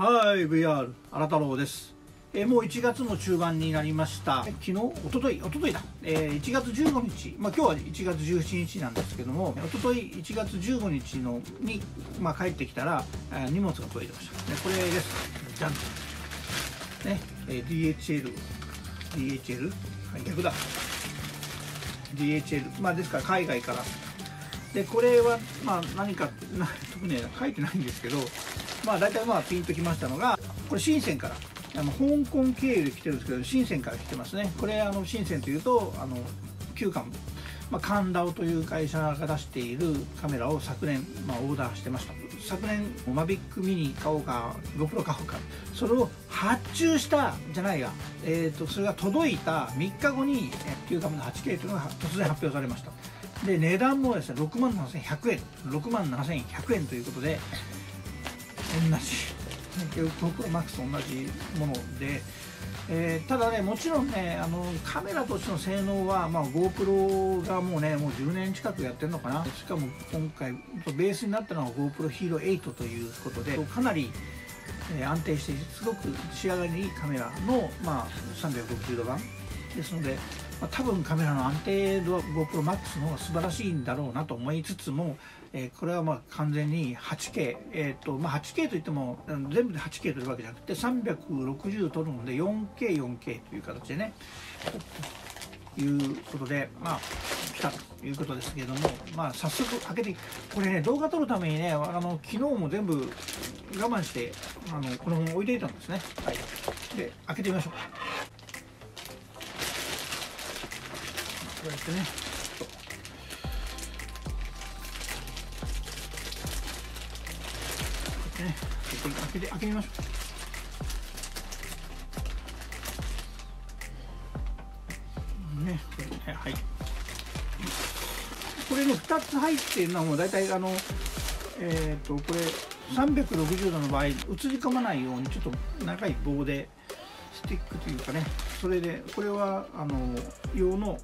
はい VR 荒太郎です。え、もう1月の中盤になりました。昨日？おとといおとといだ、えー、1月15日。まあ今日は1月17日なんですけどもおととい1月15日のに、まあ、帰ってきたら、え、荷物が届いてました、ね、これです。じゃんね、えー、DHL DHL、はい、逆だ。DHL まあですから海外から。でこれはまあ何か特に書いてないんですけどまあ大体まあピンときましたのがこれ深センから。あの香港経由で来てるんですけど深センから来てますね。これあの深センというとあの旧館。まあ、カンダオという会社が出しているカメラを昨年、まあ、オーダーしてました。昨年マビックミニ買おうか GoPro 買おうか。それを発注したじゃないが、えーと、それが届いた3日後に旧カメの 8K というのが突然発表されました。で値段もですね6万7100円。6万7100円ということで同じ。GoPro Max と同じもので、えー、ただねもちろんねあのカメラとしての性能は、まあ、GoPro がもうねもう10年近くやってるのかな。しかも今回ベースになったのは GoPro Hero 8ということでかなりえ安定してすごく仕上がりのいいカメラの、まあ、360度版。ですのでまあ、多分カメラの安定度は GoProMax の方が素晴らしいんだろうなと思いつつも、えー、これはまあ完全に 8K、えーとまあ、8K といっても全部で 8K というわけじゃなくて360撮るので 4K4K という形でねということでまあ来たということですけれどもまあ早速開けてこれね動画撮るためにねあの昨日も全部我慢してあのこのまま置いていたんですね。はい。で開けてみましょう。こうやってね。ね開けて開けみましょう。ねこれねはい。これね2つ入ってるのはもう大体あのえっ、ー、とこれ360度の場合映り込まないようにちょっと長い棒でスティックというかね。それでこれはあの用の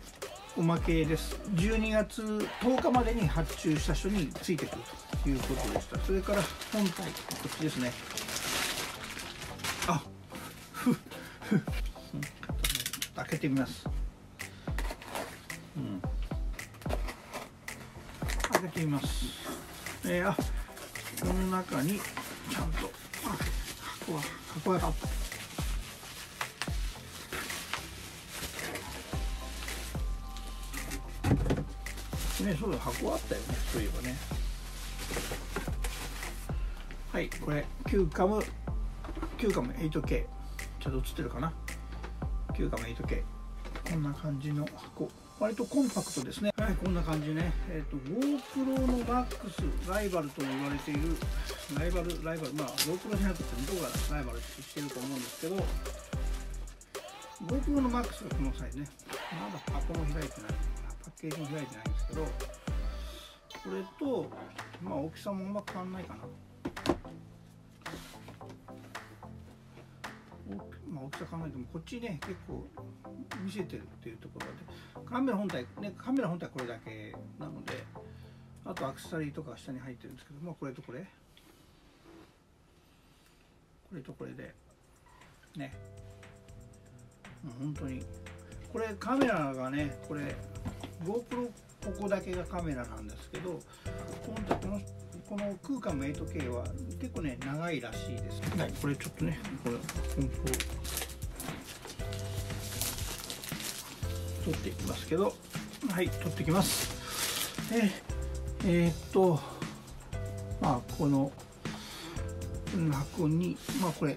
おまけです。12月10日までに発注した人についてくるということでした。それから本体こっちですね。あふっふっ開けてみます。うん。開けてみます。えー、あこの中にちゃんと箱は箱があったねそうだ箱あったよねそういえばね。はいこれ9カム9カム 8K ちょっと映ってるかな？9カム 8K こんな感じの箱。割とコンパクトですね。はいこんな感じね。えっ、ー、と GoPro の MAX ライバルとも言われている。ライバルライバルまあ GoPro じゃなくて向こうがライバルしてると思うんですけど。GoPro の MAX がこの際ね。まだ箱も開いてない。パッケージも開いてないんですけどこれとまあ大きさもあんま変わんないかな。まあ、大きさ考えてもこっちね結構見せてるっていうところでカメラ本体ねカメラ本体これだけなのであとアクセサリーとか下に入ってるんですけどまあこれとこれ。これとこれでね。もう本当にこれカメラがねこれ GoPro ここだけがカメラなんですけどこのこの空間の 8K は結構ね長いらしいです、はい、これちょっとねこれ本当取っていきますけど。はい取ってきます。ええー、っとまあこの箱にまあこれ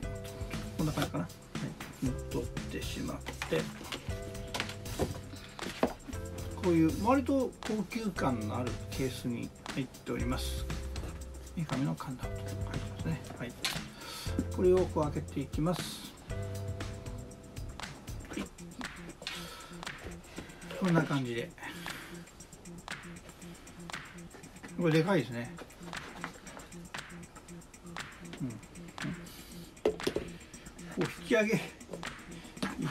こんな感じかな、はい、取ってしまって。こういう割と高級感のあるケースに入っております。三上の神田と書いてますね。はい。これをこう開けていきます。はい。こんな感じで。これでかいですね。うん、こう引き上げ。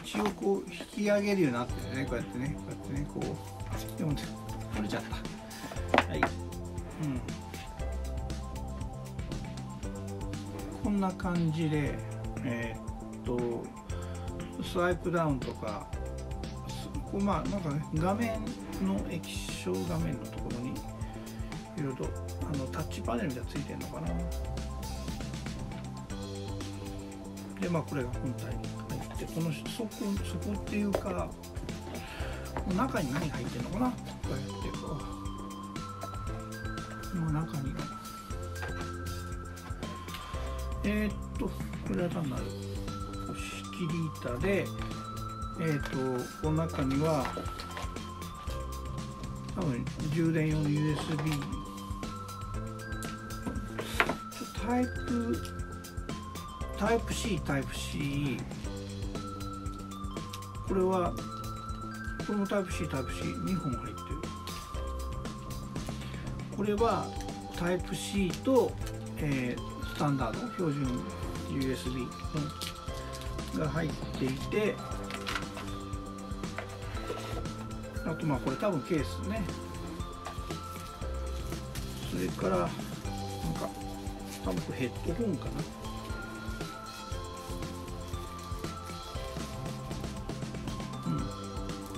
一応こう引き上げるようになってるね。こうやってね。こうやってねこう。でも取れちゃったはい。うん。こんな感じでえー、っとスワイプダウンとかこうまあなんかね画面の液晶画面のところにいろいろとあのタッチパネルみたいなついてるのかな。でまあこれが本体に入ってこの底底っていうか中に何入ってるのかな？こうやってこう。の中に。えー、っとこれは単なる仕切り板でえー、っとこの中には多分充電用の USB タイプタイプ C タイプ C これはこれもタイプ C タイプ C2 本入ってる。これはタイプ C と、えー、スタンダード標準 USB が入っていてあとまあこれ多分ケースね。それからなんか多分ヘッドホンかな。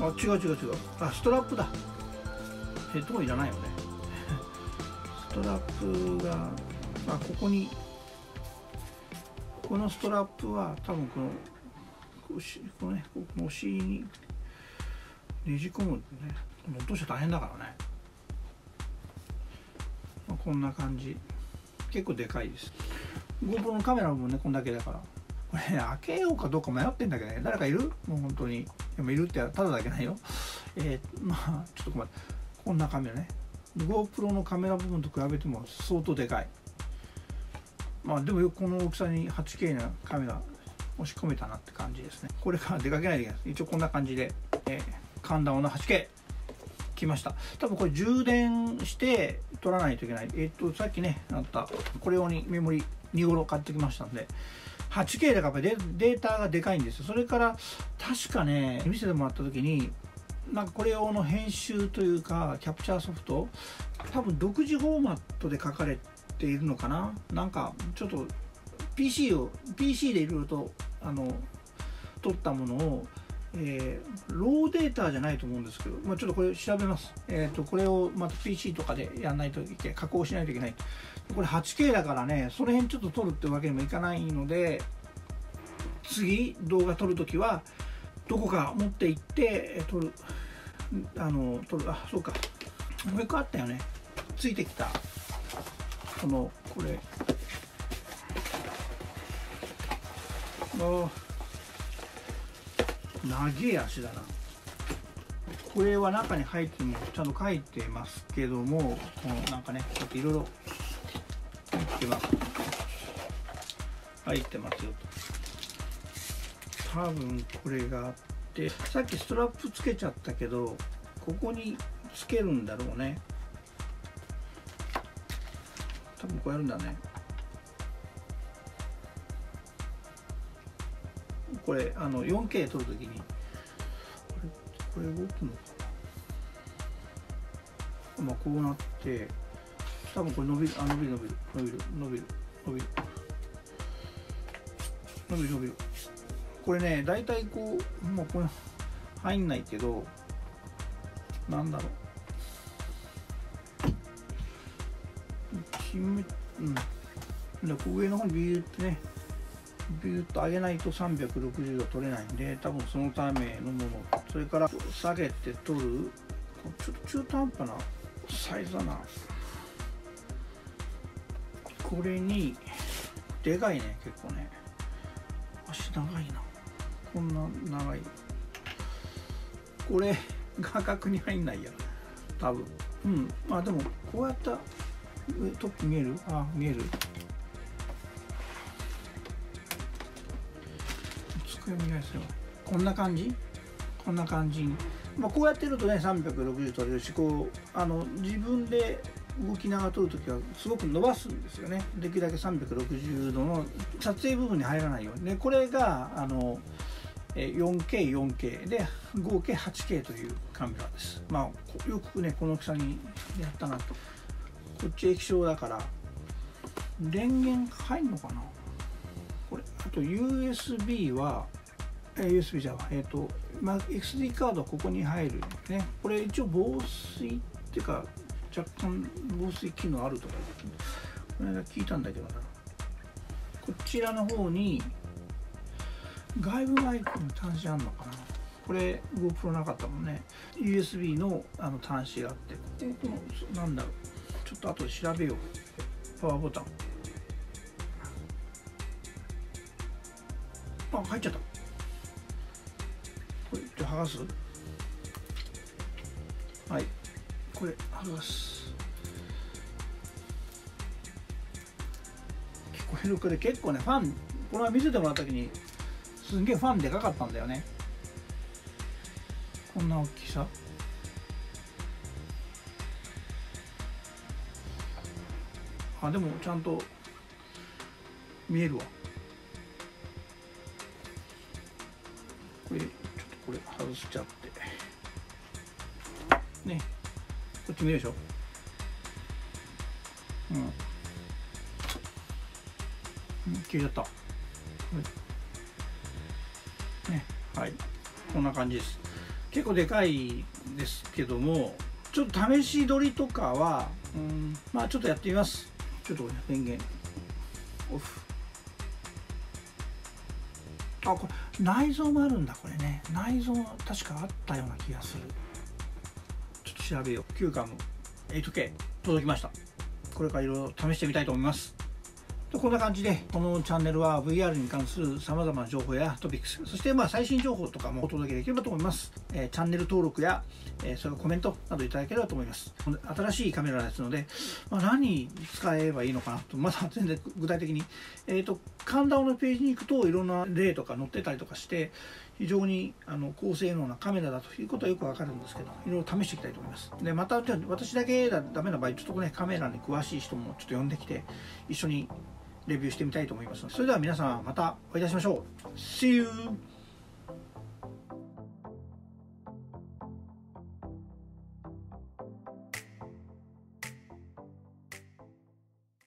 あ違う違う違う。あストラップだ。ヘッドホンいらないよね。ストラップがあここにこのストラップは多分このこのねこのお尻にねじ込むね。落として大変だからね、まあ、こんな感じ。結構でかいです。GoPro のカメラもねこんだけだから。これ、ね、開けようかどうか迷ってんだけどね。誰かいる？もう本当に。でもいるってただだけないよ。えー、まあちょっとごめんこんなカメラね。GoPro のカメラ部分と比べても相当でかい。まあでもよくこの大きさに 8K なカメラ押し込めたなって感じですね。これから出かけないといけない。一応こんな感じで、えー寒暖の 8K 来ました。多分これ充電して取らないといけない。えっ、とさっきねあったこれ用にメモリ2頃買ってきましたんで。8K だからやっぱデータがでかいんですよそれから確かね見せてもらった時になんかこれ用の編集というかキャプチャーソフト多分独自フォーマットで書かれているのかななんかちょっと PC を PC でいろいろとあの撮ったものをえー、ローデータじゃないと思うんですけど、まあ、ちょっとこれ調べます。えっ、ー、と、これをまた PC とかでやらないといけない、加工しないといけない。これ 8K だからね、その辺ちょっと撮るってわけにもいかないので、次動画撮るときは、どこか持って行って撮る、あの、撮る、あ、そうか。もう一個あったよね。ついてきた、この、これ。あ長え足だなこれは中に入ってもちゃんと書いてますけどもこのなんかねちょっといろいろ入ってます入ってますよと。多分これがあってさっきストラップつけちゃったけどここにつけるんだろうね。多分こうやるんだね。これあの 4K 撮るときに。これこれ動くのかまあこうなって。多分これ伸びるあ伸びる伸びる伸びる伸びる伸びる。伸びる伸びる。これね大体こうもうこれ入んないけどなんだろう。決うん。で上の方にビューってねビューッと上げないと360度取れないんで多分そのためのもの。それから下げて取る。ちょっと中途半端なサイズだな。これにでかいね結構ね。足長いな。こんな長い。これ画角に入んないや多分。うん。まあでもこうやった。トップ見える？あ見える。こんな感じ？こんな感じまあ、こうやってるとね360撮れるしこうあの自分で動きながら撮るときはすごく伸ばすんですよね。できるだけ360度の撮影部分に入らないように。でこれがあの 4K4K 4K で合計 8K というカメラです。まあよくねこの大きさにやったなと。こっち液晶だから電源入んのかな？これあと USB は USB じゃあえっ、と、まあ、SD カードはここに入るね。これ一応防水っていうか若干防水機能あるとかこの間聞いたんだけどな。こちらの方に外部マイクの端子あんのかな。これ GoPro なかったもんね USB のあの端子があってこのなんだろうちょっと後で調べよう。パワーボタン。あ入っちゃった。これ剥がす？はい。これ剥がす。聞こえるこれ結構ねファンこの前見せてもらった時にすんげえファンでかかったんだよね。こんな大きさ。あでもちゃんと見えるわ。これちょっとこれ外しちゃって。ね。こっち見えるでしょ。うん。うん消えちゃった。はいねはい。こんな感じです。結構でかいですけどもちょっと試し撮りとかはうんまあちょっとやってみます。ちょっと電源。オフ。あこれ内蔵もあるんだこれね。内蔵確かあったような気がする。調べよう。Q カム 8K 届きました。これからいろいろ試してみたいと思います。とこんな感じでこのチャンネルは VR に関するさまざまな情報やトピックスそしてまあ最新情報とかもお届けできればと思います、えーチャンネル登録や、えーそれコメントなどいただければと思います。新しいカメラですので、まあ、何使えばいいのかなと。まだ全然具体的に。えー、と神田のページに行くといろんな例とか載ってたりとかして非常にあの高性能なカメラだということはよくわかるんですけどいろいろ試していきたいと思います。でまたじゃ私だけだダメな場合ちょっとねカメラに詳しい人もちょっと呼んできて一緒にレビューしてみたいと思いますそれでは皆さんまたお会いいたしましょう。See you!